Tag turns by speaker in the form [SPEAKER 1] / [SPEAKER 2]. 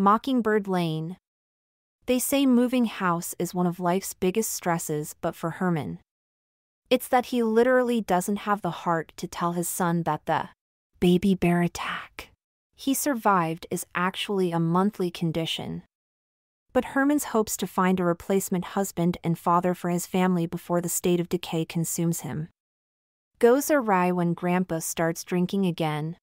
[SPEAKER 1] Mockingbird Lane. They say moving house is one of life's biggest stresses, but for Herman, it's that he literally doesn't have the heart to tell his son that the baby bear attack he survived is actually a monthly condition. But Herman's hopes to find a replacement husband and father for his family before the state of decay consumes him. Goes awry when Grandpa starts drinking again,